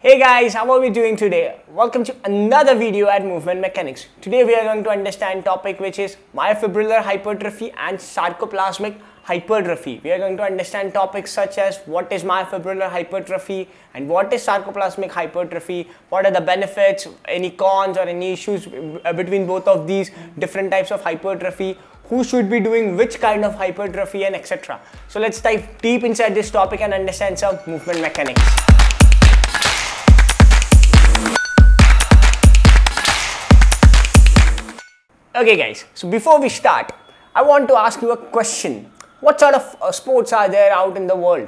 Hey guys, how are we doing today? Welcome to another video at Movement Mechanics. Today we are going to understand topic which is myofibrillar hypertrophy and sarcoplasmic hypertrophy. We are going to understand topics such as what is myofibrillar hypertrophy and what is sarcoplasmic hypertrophy, what are the benefits, any cons or any issues uh, between both of these different types of hypertrophy, who should be doing which kind of hypertrophy and etc. So let's dive deep inside this topic and understand some movement mechanics. Okay guys, so before we start, I want to ask you a question. What sort of uh, sports are there out in the world?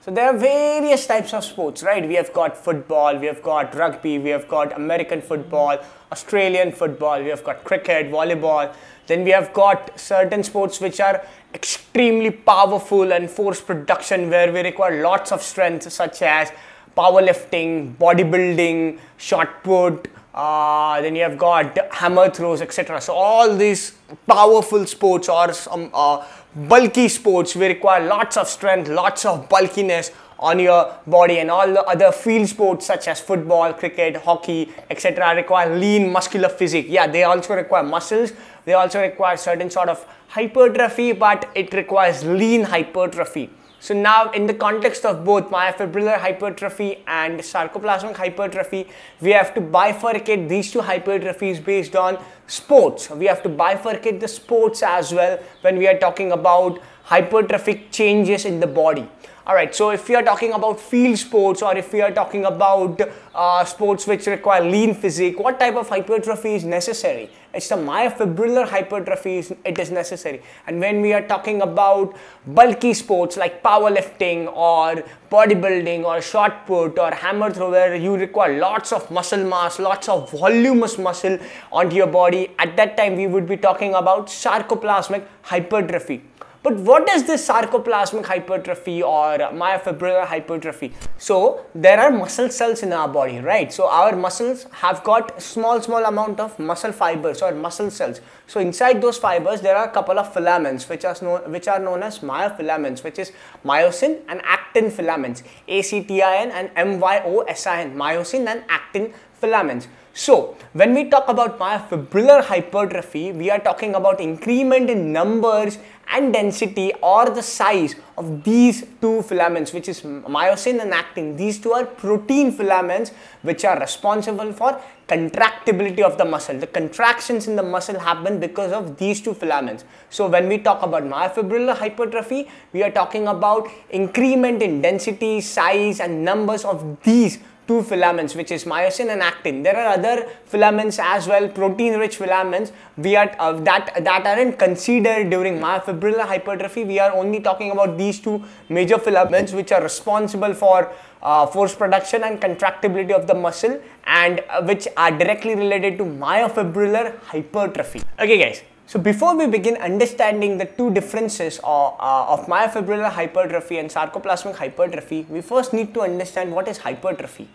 So there are various types of sports, right? We have got football, we have got rugby, we have got American football, Australian football, we have got cricket, volleyball. Then we have got certain sports which are extremely powerful and force production where we require lots of strength such as powerlifting, bodybuilding, shot put, uh, then you have got hammer throws, etc. So all these powerful sports or some uh, bulky sports we require lots of strength, lots of bulkiness on your body and all the other field sports such as football, cricket, hockey, etc. require lean muscular physique. Yeah, they also require muscles. They also require certain sort of hypertrophy, but it requires lean hypertrophy. So now in the context of both myofibrillar hypertrophy and sarcoplasmic hypertrophy, we have to bifurcate these two hypertrophies based on sports. We have to bifurcate the sports as well when we are talking about hypertrophic changes in the body. Alright, so if we are talking about field sports or if we are talking about uh, sports which require lean physique, what type of hypertrophy is necessary? It's the myofibrillar hypertrophy, it is necessary. And when we are talking about bulky sports like powerlifting or bodybuilding or shot put or hammer thrower, you require lots of muscle mass, lots of voluminous muscle onto your body, at that time we would be talking about sarcoplasmic hypertrophy. But what is this sarcoplasmic hypertrophy or myofibrillar hypertrophy? So there are muscle cells in our body, right? So our muscles have got small, small amount of muscle fibers or muscle cells. So inside those fibers, there are a couple of filaments which are known, which are known as myofilaments, which is myosin and actin filaments, ACTIN and MYOSIN, myosin and actin filaments. So, when we talk about myofibrillar hypertrophy, we are talking about increment in numbers and density or the size of these two filaments which is myosin and actin. These two are protein filaments which are responsible for contractibility of the muscle. The contractions in the muscle happen because of these two filaments. So when we talk about myofibrillar hypertrophy, we are talking about increment in density, size and numbers of these two filaments which is myosin and actin. There are other filaments as well, protein rich filaments we are uh, that that aren't considered during myofibrillar hypertrophy. We are only talking about these two major filaments which are responsible for uh, force production and contractibility of the muscle and uh, which are directly related to myofibrillar hypertrophy. Okay guys, so before we begin understanding the two differences of, uh, of myofibrillar hypertrophy and sarcoplasmic hypertrophy, we first need to understand what is hypertrophy.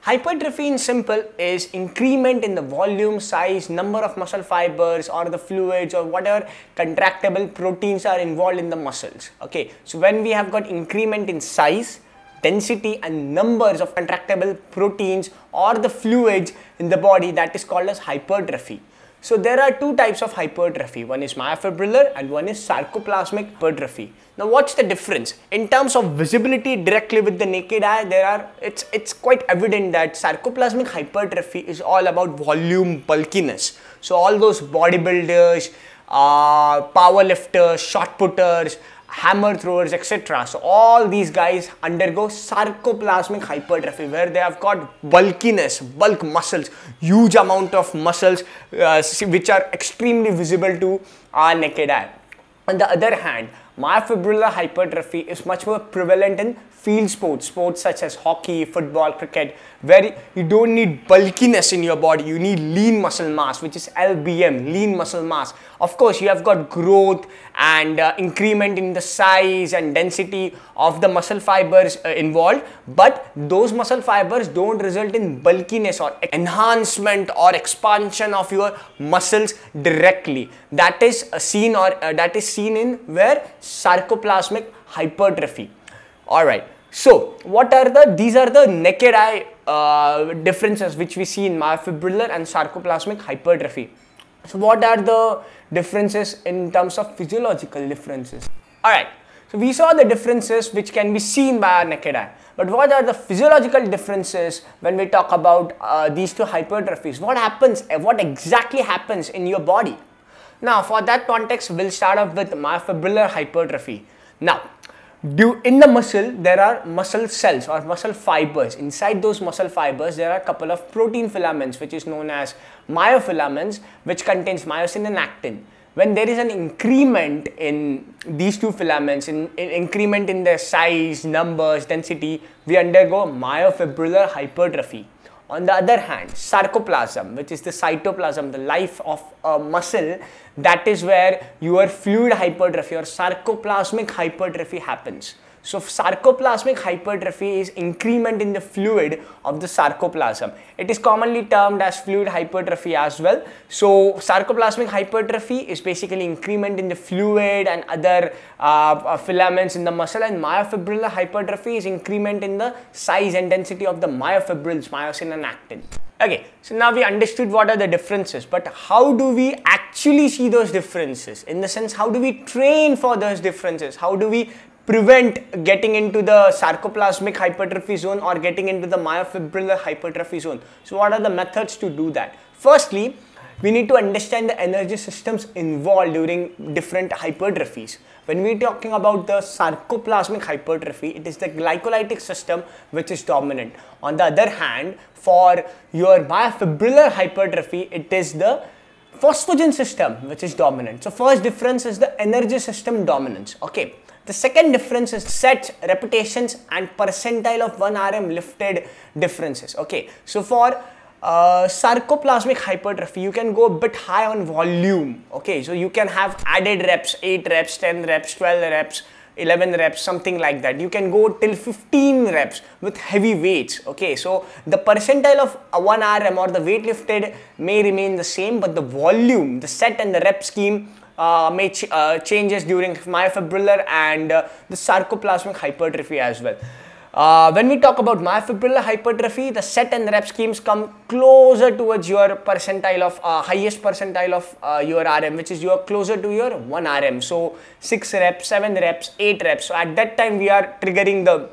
Hypertrophy in simple is increment in the volume, size, number of muscle fibers or the fluids or whatever contractible proteins are involved in the muscles. Okay, so when we have got increment in size, density and numbers of contractible proteins or the fluids in the body that is called as hypertrophy. So there are two types of hypertrophy. One is myofibrillar and one is sarcoplasmic hypertrophy. Now what's the difference? In terms of visibility directly with the naked eye, there are it's it's quite evident that sarcoplasmic hypertrophy is all about volume bulkiness. So all those bodybuilders, uh, powerlifters, shot putters, hammer throwers, etc. So all these guys undergo sarcoplasmic hypertrophy where they have got bulkiness, bulk muscles, huge amount of muscles uh, which are extremely visible to our naked eye. On the other hand, myofibrillar hypertrophy is much more prevalent in field sports, sports such as hockey, football, cricket, where you don't need bulkiness in your body, you need lean muscle mass, which is LBM, lean muscle mass. Of course, you have got growth and uh, increment in the size and density of the muscle fibers uh, involved, but those muscle fibers don't result in bulkiness or enhancement or expansion of your muscles directly. That is seen or uh, that is seen in where sarcoplasmic hypertrophy. Alright, so what are the, these are the naked eye uh, differences which we see in myofibrillar and sarcoplasmic hypertrophy. So what are the differences in terms of physiological differences? Alright, so we saw the differences which can be seen by our naked eye. But what are the physiological differences when we talk about uh, these two hypertrophies? What happens, what exactly happens in your body? Now for that context, we'll start off with myofibrillar hypertrophy. Now, do, in the muscle there are muscle cells or muscle fibers. Inside those muscle fibers there are a couple of protein filaments which is known as myofilaments which contains myosin and actin. When there is an increment in these two filaments in, in increment in their size numbers density we undergo myofibrillar hypertrophy on the other hand, sarcoplasm, which is the cytoplasm, the life of a muscle, that is where your fluid hypertrophy or sarcoplasmic hypertrophy happens. So sarcoplasmic hypertrophy is increment in the fluid of the sarcoplasm. It is commonly termed as fluid hypertrophy as well. So sarcoplasmic hypertrophy is basically increment in the fluid and other uh, uh, filaments in the muscle and myofibrillar hypertrophy is increment in the size and density of the myofibrils, myosin and actin. Okay, so now we understood what are the differences, but how do we actually see those differences? In the sense, how do we train for those differences? How do we prevent getting into the sarcoplasmic hypertrophy zone or getting into the myofibrillar hypertrophy zone. So what are the methods to do that? Firstly, we need to understand the energy systems involved during different hypertrophies. When we're talking about the sarcoplasmic hypertrophy, it is the glycolytic system which is dominant. On the other hand, for your myofibrillar hypertrophy, it is the phosphagen system which is dominant. So first difference is the energy system dominance. Okay. The second difference is sets, repetitions and percentile of 1 RM lifted differences. Okay, so for uh, sarcoplasmic hypertrophy, you can go a bit high on volume. Okay, so you can have added reps, 8 reps, 10 reps, 12 reps, 11 reps, something like that. You can go till 15 reps with heavy weights. Okay, so the percentile of 1 RM or the weight lifted may remain the same, but the volume, the set and the rep scheme uh, may ch uh, changes during myofibrillar and uh, the sarcoplasmic hypertrophy as well. Uh, when we talk about myofibrillar hypertrophy, the set and rep schemes come closer towards your percentile of uh, highest percentile of uh, your RM, which is you are closer to your 1 RM. So 6 reps, 7 reps, 8 reps. So at that time, we are triggering the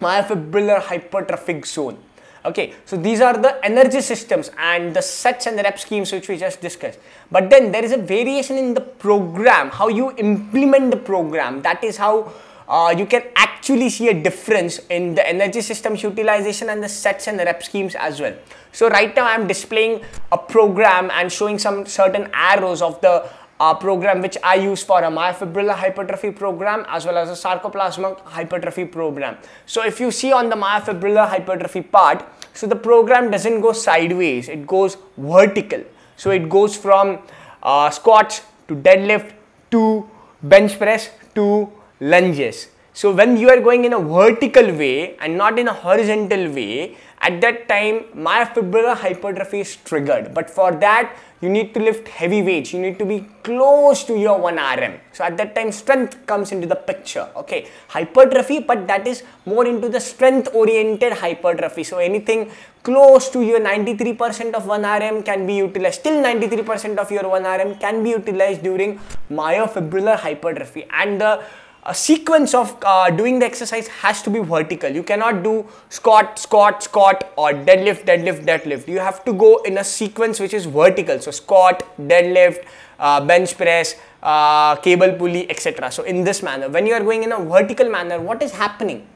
myofibrillar hypertrophic zone. Okay, so these are the energy systems and the sets and the rep schemes which we just discussed. But then there is a variation in the program, how you implement the program. That is how uh, you can actually see a difference in the energy systems utilization and the sets and rep schemes as well. So right now I'm displaying a program and showing some certain arrows of the uh, program which I use for a myofibrillar hypertrophy program as well as a sarcoplasmic hypertrophy program. So if you see on the myofibrillar hypertrophy part, so the program doesn't go sideways, it goes vertical. So it goes from uh, squats to deadlift to bench press to lunges. So when you are going in a vertical way and not in a horizontal way, at that time myofibrillar hypertrophy is triggered. But for that, you need to lift heavy weights. You need to be close to your 1 RM. So at that time, strength comes into the picture. Okay, hypertrophy, but that is more into the strength oriented hypertrophy. So anything close to your 93% of 1 RM can be utilized. Still 93% of your 1 RM can be utilized during myofibrillar hypertrophy. And the a sequence of uh, doing the exercise has to be vertical. You cannot do squat, squat, squat or deadlift, deadlift, deadlift. You have to go in a sequence which is vertical. So squat, deadlift, uh, bench press, uh, cable pulley, etc. So in this manner, when you are going in a vertical manner, what is happening?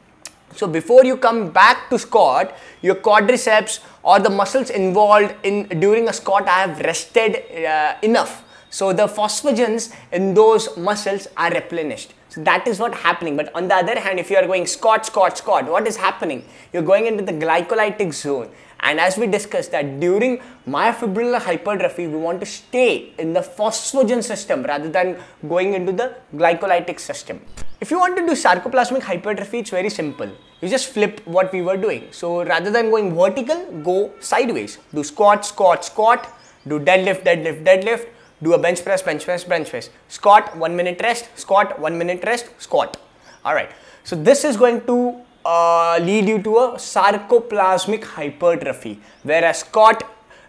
So before you come back to squat, your quadriceps or the muscles involved in during a squat have rested uh, enough. So the phosphagens in those muscles are replenished. So that is what happening. But on the other hand, if you are going squat, squat, squat, what is happening? You're going into the glycolytic zone. And as we discussed that during myofibrillar hypertrophy, we want to stay in the phosphagen system rather than going into the glycolytic system. If you want to do sarcoplasmic hypertrophy, it's very simple. You just flip what we were doing. So rather than going vertical, go sideways. Do squat, squat, squat. Do deadlift, deadlift, deadlift do a bench press, bench press, bench press. Squat, one minute rest, squat, one minute rest, squat. All right. So this is going to uh, lead you to a sarcoplasmic hypertrophy. Whereas squat,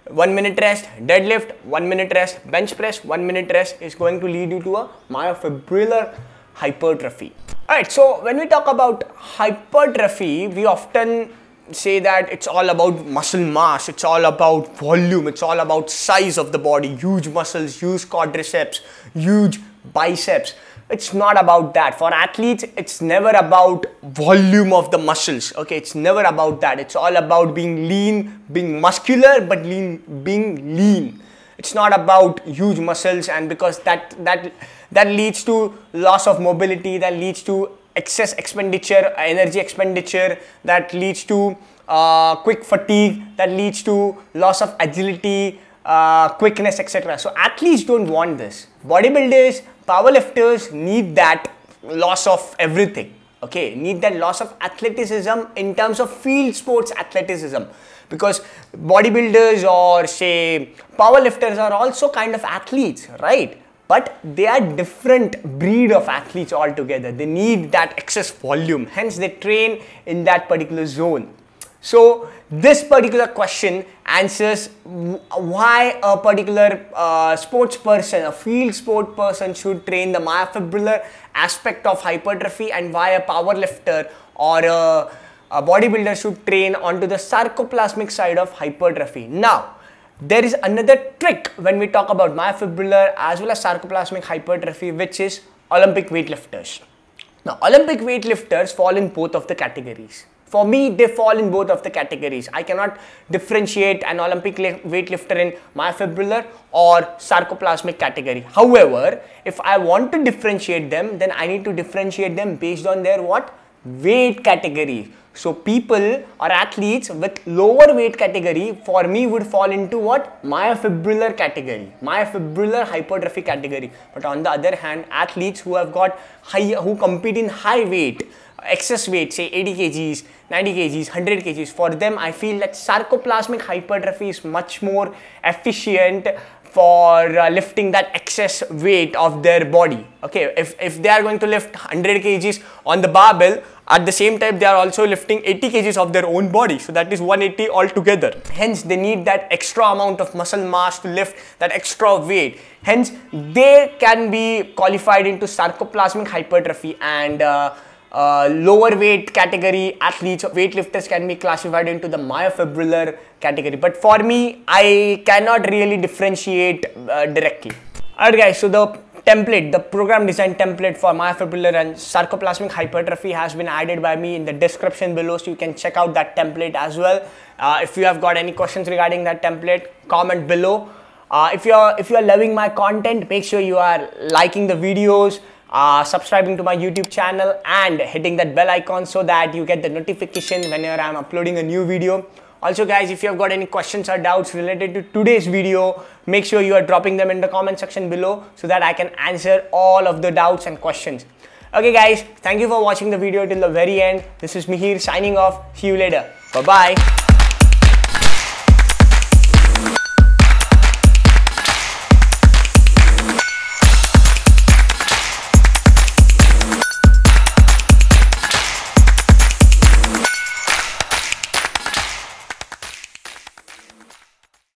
one minute rest, deadlift, one minute rest, bench press, one minute rest is going to lead you to a myofibrillar hypertrophy. Alright, so when we talk about hypertrophy, we often say that it's all about muscle mass, it's all about volume, it's all about size of the body, huge muscles, huge quadriceps, huge biceps. It's not about that. For athletes, it's never about volume of the muscles. Okay, it's never about that. It's all about being lean, being muscular, but lean, being lean. It's not about huge muscles, and because that that that leads to loss of mobility, that leads to excess expenditure, energy expenditure, that leads to uh, quick fatigue, that leads to loss of agility, uh, quickness, etc. So athletes don't want this. Bodybuilders, powerlifters need that loss of everything. Okay, need that loss of athleticism in terms of field sports athleticism because bodybuilders or say powerlifters are also kind of athletes, right? But they are different breed of athletes altogether. They need that excess volume. Hence they train in that particular zone. So this particular question answers why a particular uh, sports person a field sport person should train the myofibrillar aspect of hypertrophy and why a power lifter or a, a bodybuilder should train onto the sarcoplasmic side of hypertrophy. Now there is another trick when we talk about myofibrillar as well as sarcoplasmic hypertrophy which is Olympic weightlifters. Now Olympic weightlifters fall in both of the categories. For me, they fall in both of the categories. I cannot differentiate an Olympic weightlifter in myofibrillar or sarcoplasmic category. However, if I want to differentiate them, then I need to differentiate them based on their what? Weight category. So people or athletes with lower weight category for me would fall into what? Myofibrillar category, myofibrillar hypertrophy category. But on the other hand, athletes who have got high, who compete in high weight, excess weight, say 80 kgs, 90 kgs, 100 kgs, for them I feel that sarcoplasmic hypertrophy is much more efficient for uh, lifting that excess weight of their body. Okay, if, if they are going to lift 100 kgs on the barbell, at the same time they are also lifting 80 kgs of their own body. So that is 180 altogether. Hence they need that extra amount of muscle mass to lift that extra weight. Hence they can be qualified into sarcoplasmic hypertrophy and uh, uh, lower weight category athletes, weightlifters can be classified into the myofibrillar category. But for me, I cannot really differentiate uh, directly. Alright guys, so the template, the program design template for myofibrillar and sarcoplasmic hypertrophy has been added by me in the description below so you can check out that template as well. Uh, if you have got any questions regarding that template, comment below. Uh, if you're if you are loving my content, make sure you are liking the videos, uh, subscribing to my YouTube channel and hitting that bell icon so that you get the notification whenever I'm uploading a new video. Also guys, if you have got any questions or doubts related to today's video, make sure you are dropping them in the comment section below so that I can answer all of the doubts and questions. Okay guys, thank you for watching the video till the very end. This is Mihir signing off. See you later. Bye-bye.